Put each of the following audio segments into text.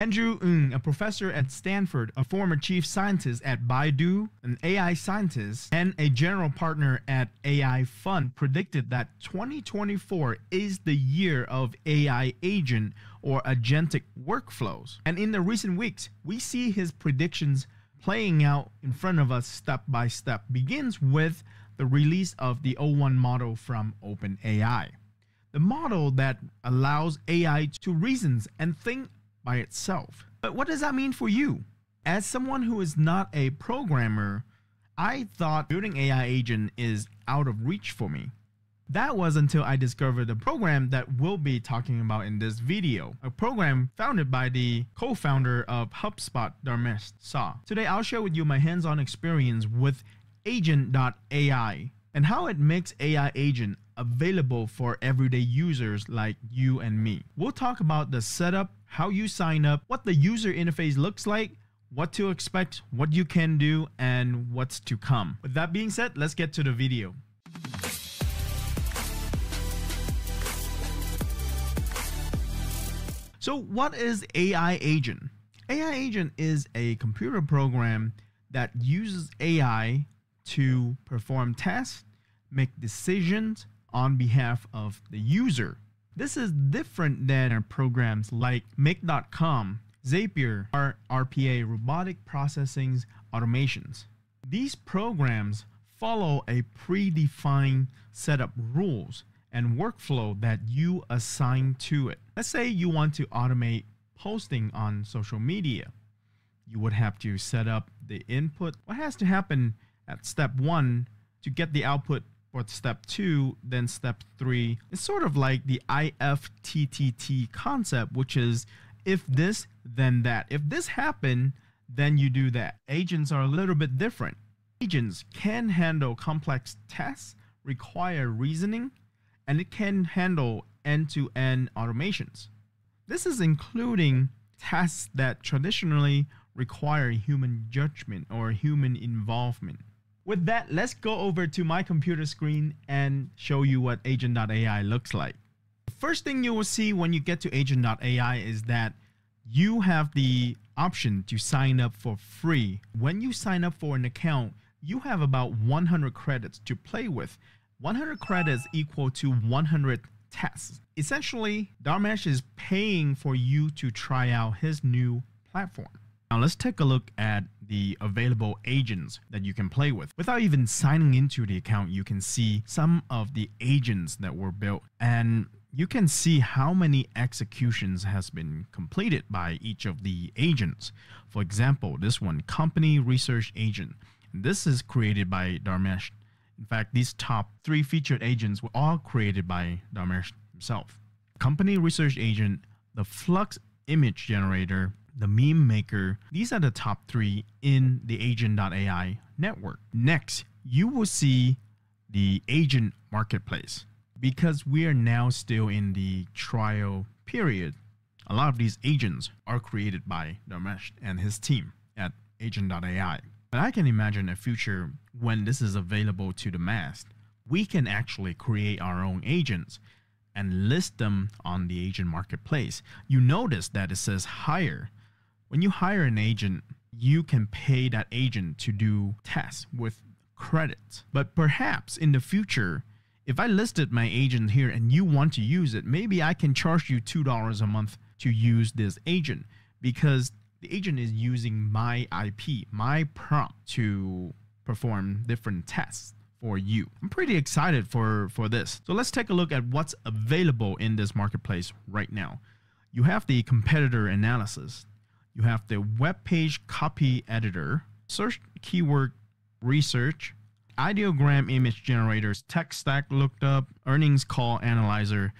Andrew Ng, a professor at Stanford, a former chief scientist at Baidu, an AI scientist, and a general partner at AI Fund, predicted that 2024 is the year of AI agent or agentic workflows. And in the recent weeks, we see his predictions playing out in front of us step by step. Begins with the release of the O1 model from OpenAI. The model that allows AI to reason and think by itself. But what does that mean for you? As someone who is not a programmer, I thought building AI agent is out of reach for me. That was until I discovered a program that we'll be talking about in this video. A program founded by the co-founder of HubSpot, Dharmesh Shah. Today I'll share with you my hands-on experience with Agent.ai and how it makes AI agent available for everyday users like you and me. We'll talk about the setup, how you sign up, what the user interface looks like, what to expect, what you can do, and what's to come. With that being said, let's get to the video. So, what is AI Agent? AI Agent is a computer program that uses AI to perform tasks, make decisions on behalf of the user this is different than programs like Make.com, Zapier, or RPA, Robotic Processing Automations. These programs follow a predefined set of rules and workflow that you assign to it. Let's say you want to automate posting on social media. You would have to set up the input. What has to happen at step one to get the output for step two, then step three. It's sort of like the IFTTT concept, which is if this, then that. If this happened, then you do that. Agents are a little bit different. Agents can handle complex tasks, require reasoning, and it can handle end to end automations. This is including tasks that traditionally require human judgment or human involvement. With that, let's go over to my computer screen and show you what agent.ai looks like. First thing you will see when you get to agent.ai is that you have the option to sign up for free. When you sign up for an account, you have about 100 credits to play with. 100 credits equal to 100 tests. Essentially, Dharmesh is paying for you to try out his new platform. Now let's take a look at the available agents that you can play with. Without even signing into the account, you can see some of the agents that were built and you can see how many executions has been completed by each of the agents. For example, this one, company research agent. This is created by Dharmesh. In fact, these top three featured agents were all created by Dharmesh himself. Company research agent, the Flux image generator, the meme maker. These are the top three in the agent.ai network. Next, you will see the agent marketplace. Because we are now still in the trial period, a lot of these agents are created by Dharmesh and his team at agent.ai. But I can imagine a future when this is available to the mass. We can actually create our own agents and list them on the agent marketplace. You notice that it says hire when you hire an agent, you can pay that agent to do tests with credits. But perhaps in the future, if I listed my agent here and you want to use it, maybe I can charge you $2 a month to use this agent because the agent is using my IP, my prompt to perform different tests for you. I'm pretty excited for, for this. So let's take a look at what's available in this marketplace right now. You have the competitor analysis you have the web page copy editor, search keyword research, ideogram image generators, tech stack lookup, earnings call analyzer,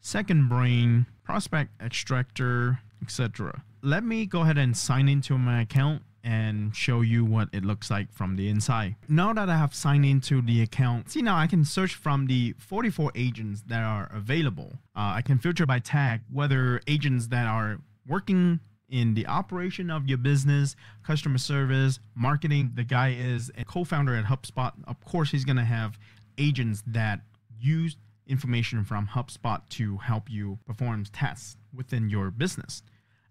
second brain, prospect extractor, etc. Let me go ahead and sign into my account and show you what it looks like from the inside. Now that I have signed into the account, see now I can search from the 44 agents that are available. Uh, I can filter by tag whether agents that are working in the operation of your business, customer service, marketing. The guy is a co founder at HubSpot. Of course, he's going to have agents that use information from HubSpot to help you perform tests within your business.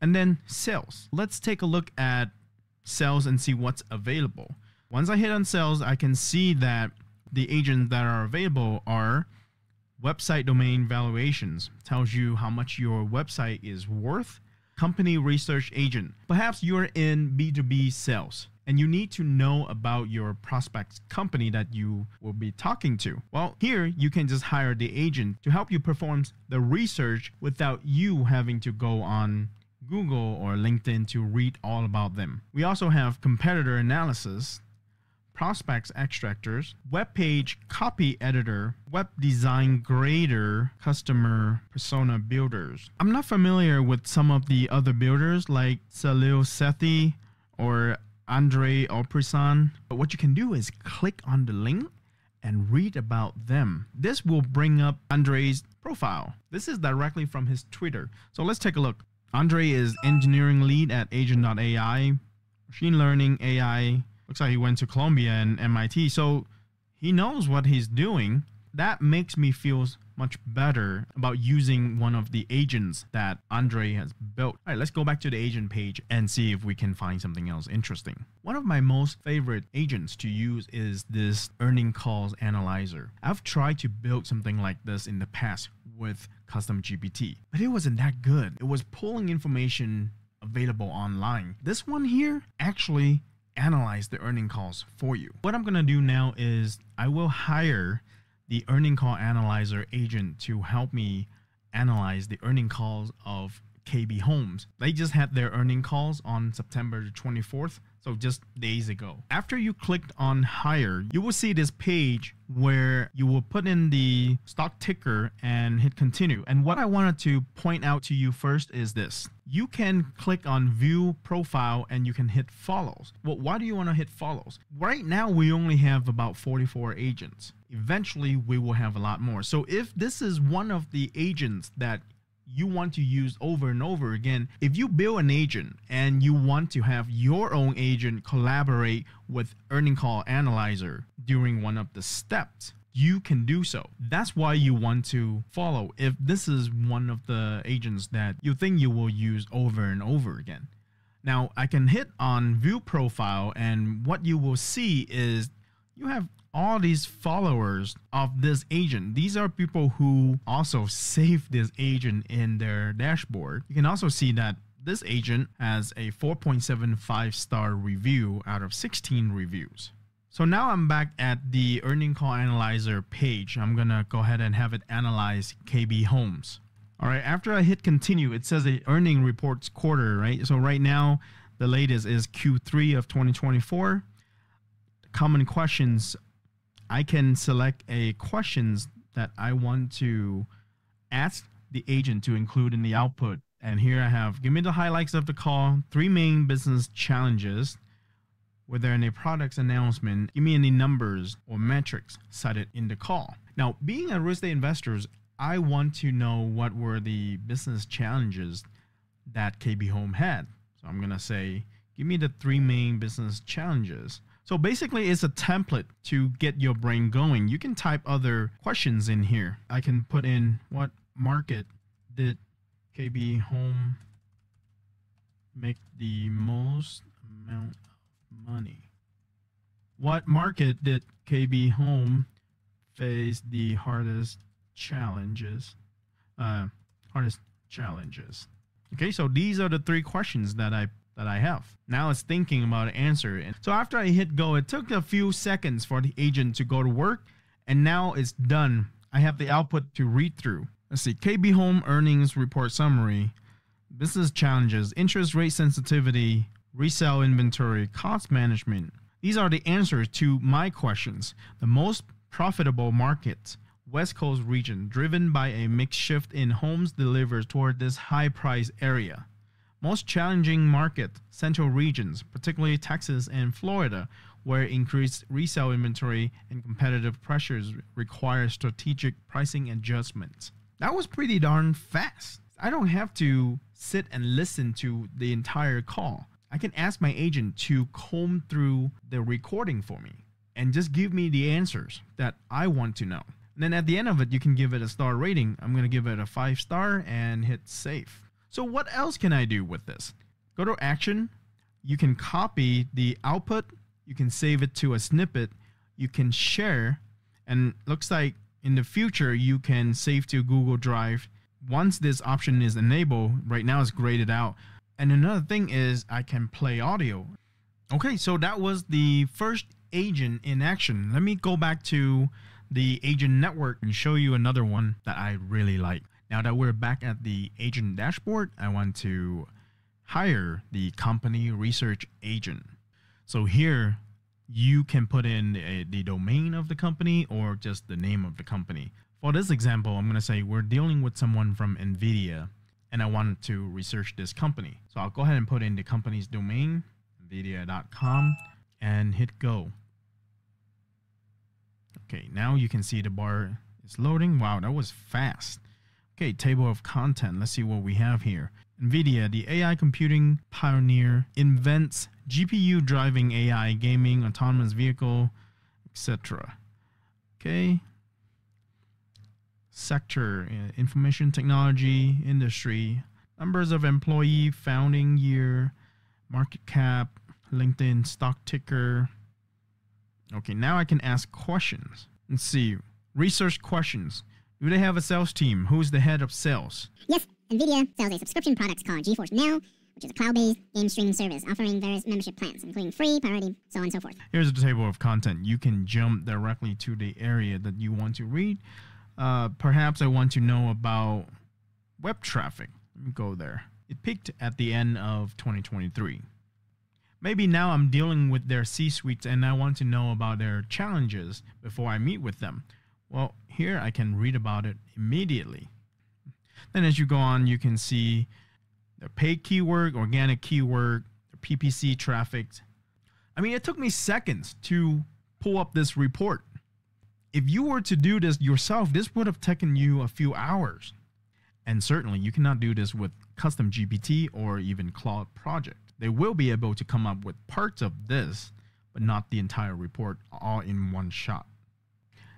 And then sales. Let's take a look at sales and see what's available. Once I hit on sales, I can see that the agents that are available are website domain valuations, tells you how much your website is worth. Company research agent. Perhaps you're in B2B sales and you need to know about your prospect's company that you will be talking to. Well, here you can just hire the agent to help you perform the research without you having to go on Google or LinkedIn to read all about them. We also have competitor analysis prospects extractors, web page copy editor, web design grader, customer persona builders. I'm not familiar with some of the other builders like Salil Sethi or Andrei Oprisan, but what you can do is click on the link and read about them. This will bring up Andrei's profile. This is directly from his Twitter. So let's take a look. Andrei is engineering lead at agent.ai, machine learning AI looks like he went to Columbia and MIT. So he knows what he's doing. That makes me feel much better about using one of the agents that Andrei has built. All right, let's go back to the agent page and see if we can find something else interesting. One of my most favorite agents to use is this earning calls analyzer. I've tried to build something like this in the past with custom GPT, but it wasn't that good. It was pulling information available online. This one here actually analyze the earning calls for you. What I'm to do now is I will hire the earning call analyzer agent to help me analyze the earning calls of KB Homes. They just had their earning calls on September 24th, so just days ago. After you clicked on hire, you will see this page where you will put in the stock ticker and hit continue. And what I wanted to point out to you first is this. You can click on view profile and you can hit follows. Well, why do you want to hit follows? Right now, we only have about 44 agents. Eventually, we will have a lot more. So if this is one of the agents that you want to use over and over again. If you build an agent and you want to have your own agent collaborate with Earning Call Analyzer during one of the steps, you can do so. That's why you want to follow if this is one of the agents that you think you will use over and over again. Now, I can hit on view profile, and what you will see is you have all these followers of this agent. These are people who also save this agent in their dashboard. You can also see that this agent has a 4.75 star review out of 16 reviews. So now I'm back at the earning call analyzer page. I'm gonna go ahead and have it analyze KB Homes. All right, after I hit continue, it says the earning reports quarter, right? So right now, the latest is Q3 of 2024. Common questions I can select a questions that I want to ask the agent to include in the output. And here I have, give me the highlights of the call, three main business challenges. Were there any products announcement? Give me any numbers or metrics cited in the call. Now, being a real estate investor, I want to know what were the business challenges that KB Home had. So I'm to say, give me the three main business challenges. So basically, it's a template to get your brain going. You can type other questions in here. I can put in what market did KB Home make the most amount of money? What market did KB Home face the hardest challenges? Uh, hardest challenges. Okay, so these are the three questions that I that I have. Now it's thinking about an answer. So after I hit go, it took a few seconds for the agent to go to work, and now it's done. I have the output to read through. Let's see, KB Home earnings report summary, business challenges, interest rate sensitivity, resale inventory, cost management. These are the answers to my questions. The most profitable market, West Coast region, driven by a mix shift in homes delivered toward this high price area. Most challenging market, central regions, particularly Texas and Florida, where increased resale inventory and competitive pressures require strategic pricing adjustments. That was pretty darn fast. I don't have to sit and listen to the entire call. I can ask my agent to comb through the recording for me and just give me the answers that I want to know. And then at the end of it, you can give it a star rating. I'm going to give it a five star and hit save. So what else can I do with this? Go to action. You can copy the output. You can save it to a snippet. You can share. And looks like in the future, you can save to Google Drive. Once this option is enabled, right now it's graded out. And another thing is I can play audio. Okay, so that was the first agent in action. Let me go back to the agent network and show you another one that I really like. Now that we're back at the agent dashboard, I want to hire the company research agent. So here you can put in a, the domain of the company or just the name of the company. For this example, I'm going to say we're dealing with someone from NVIDIA and I want to research this company. So I'll go ahead and put in the company's domain, nvidia.com, and hit go. Okay, now you can see the bar is loading. Wow, that was fast. Okay, table of content. Let's see what we have here. NVIDIA, the AI computing pioneer, invents GPU driving AI, gaming, autonomous vehicle, etc. Okay. Sector, uh, information technology, industry, numbers of employee, founding year, market cap, LinkedIn stock ticker. Okay, now I can ask questions. Let's see. Research questions. Do they have a sales team? Who's the head of sales? Yes, NVIDIA sells a subscription product called GeForce Now, which is a cloud-based game streaming service offering various membership plans, including free, priority, so on and so forth. Here's a table of content. You can jump directly to the area that you want to read. Uh, perhaps I want to know about web traffic. Let me go there. It peaked at the end of 2023. Maybe now I'm dealing with their C suites and I want to know about their challenges before I meet with them. Well, here I can read about it immediately. Then as you go on, you can see the paid keyword, organic keyword, the PPC traffic. I mean, it took me seconds to pull up this report. If you were to do this yourself, this would have taken you a few hours. And certainly you cannot do this with custom GPT or even Claude project. They will be able to come up with parts of this, but not the entire report all in one shot.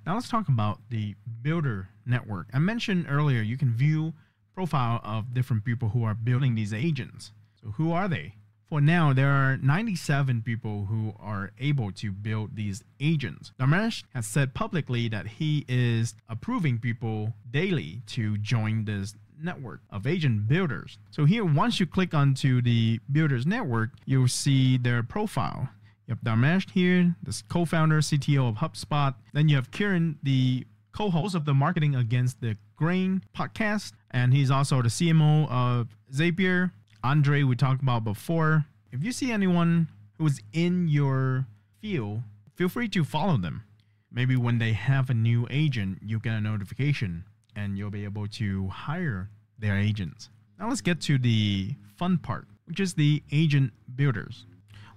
Now let's talk about the builder network. I mentioned earlier you can view profile of different people who are building these agents. So who are they? For now, there are 97 people who are able to build these agents. Dharmesh has said publicly that he is approving people daily to join this network of agent builders. So here, once you click onto the builders network, you'll see their profile. You have Dharmesh here, the co-founder, CTO of HubSpot. Then you have Kieran, the co-host of the Marketing Against the Grain podcast, and he's also the CMO of Zapier. Andrei, we talked about before. If you see anyone who's in your field, feel free to follow them. Maybe when they have a new agent, you get a notification and you'll be able to hire their agents. Now let's get to the fun part, which is the agent builders.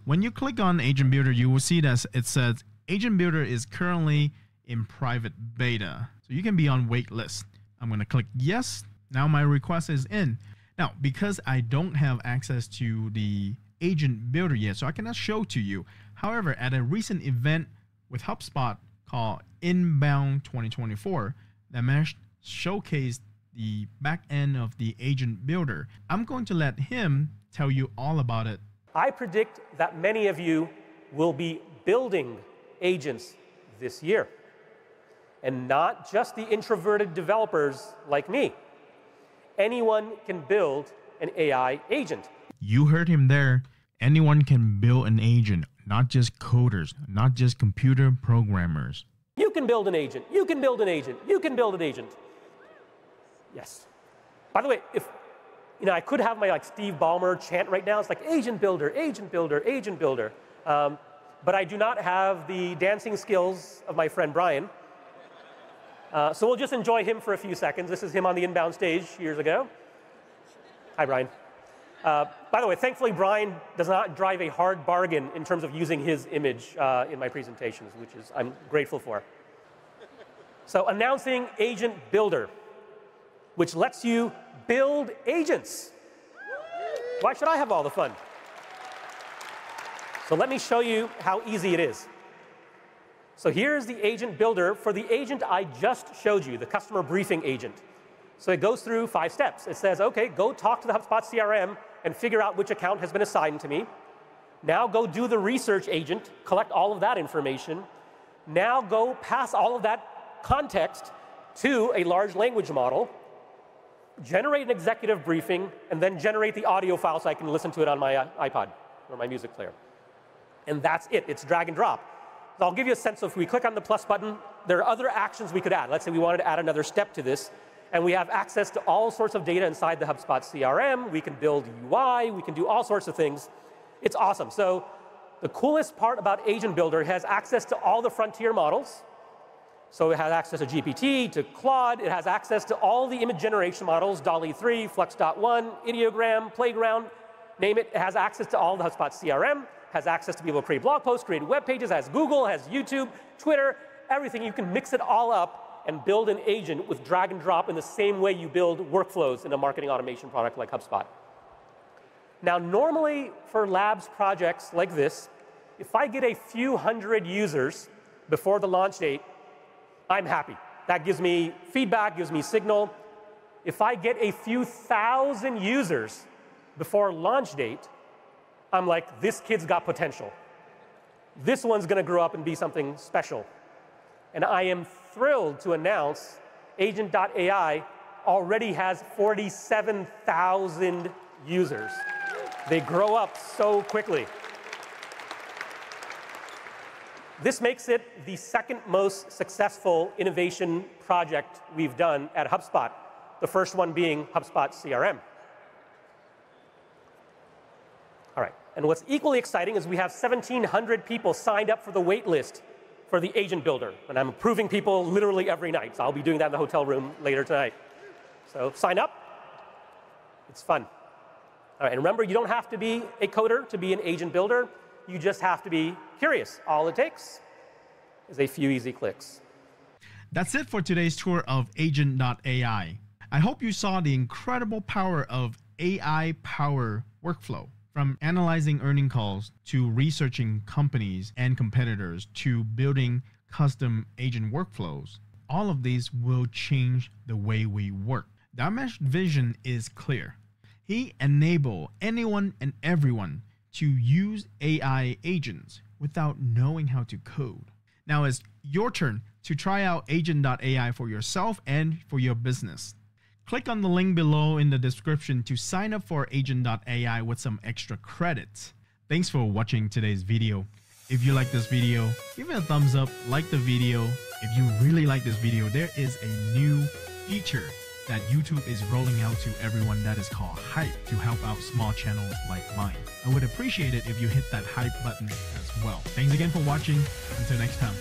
When you click on Agent Builder, you will see that it says Agent Builder is currently in private beta. So you can be on wait list. I'm going to click yes. Now my request is in. Now, because I don't have access to the Agent Builder yet, so I cannot show to you. However, at a recent event with HubSpot called Inbound 2024, Dharmesh showcased the back end of the Agent Builder. I'm going to let him tell you all about it I predict that many of you will be building agents this year. And not just the introverted developers like me. Anyone can build an AI agent. You heard him there. Anyone can build an agent, not just coders, not just computer programmers. You can build an agent. You can build an agent. You can build an agent. Yes. By the way, if you know, I could have my like Steve Ballmer chant right now. It's like agent builder, agent builder, agent builder. Um, but I do not have the dancing skills of my friend Brian. Uh, so we'll just enjoy him for a few seconds. This is him on the inbound stage years ago. Hi, Brian. Uh, by the way, thankfully, Brian does not drive a hard bargain in terms of using his image uh, in my presentations, which is I'm grateful for. So announcing Agent Builder, which lets you build agents. Why should I have all the fun? So let me show you how easy it is. So here's the agent builder for the agent I just showed you, the customer briefing agent. So it goes through five steps. It says, okay, go talk to the HubSpot CRM and figure out which account has been assigned to me. Now go do the research agent, collect all of that information. Now go pass all of that context to a large language model, generate an executive briefing, and then generate the audio file so I can listen to it on my uh, iPod or my music player. And that's it. It's drag and drop. So I'll give you a sense of if we click on the plus button, there are other actions we could add. Let's say we wanted to add another step to this, and we have access to all sorts of data inside the HubSpot CRM. We can build UI, we can do all sorts of things. It's awesome. So the coolest part about Agent Builder has access to all the frontier models. So it has access to GPT, to Claude, it has access to all the image generation models, DALL-E 3, Flux.1, Ideogram, Playground, name it. It has access to all the HubSpot CRM has access to be able to create blog posts, create web pages, has Google, has YouTube, Twitter, everything. You can mix it all up and build an agent with drag and drop in the same way you build workflows in a marketing automation product like HubSpot. Now, normally for labs projects like this, if I get a few hundred users before the launch date, I'm happy. That gives me feedback, gives me signal. If I get a few thousand users before launch date, I'm like, this kid's got potential. This one's to grow up and be something special. And I am thrilled to announce Agent.ai already has 47,000 users. They grow up so quickly. This makes it the second most successful innovation project we've done at HubSpot, the first one being HubSpot CRM. All right. And what's equally exciting is we have 1,700 people signed up for the wait list for the agent builder. And I'm approving people literally every night. So I'll be doing that in the hotel room later tonight. So sign up. It's fun. All right, and remember, you don't have to be a coder to be an agent builder. You just have to be curious. All it takes is a few easy clicks. That's it for today's tour of Agent.ai. I hope you saw the incredible power of AI power workflow. From analyzing earning calls to researching companies and competitors to building custom agent workflows, all of these will change the way we work. Dharmesh's vision is clear. He enable anyone and everyone to use AI agents without knowing how to code. Now it's your turn to try out agent.ai for yourself and for your business. Click on the link below in the description to sign up for Agent.ai with some extra credits. Thanks for watching today's video. If you like this video, give it a thumbs up, like the video. If you really like this video, there is a new feature that YouTube is rolling out to everyone that is called Hype to help out small channels like mine. I would appreciate it if you hit that Hype button as well. Thanks again for watching. Until next time.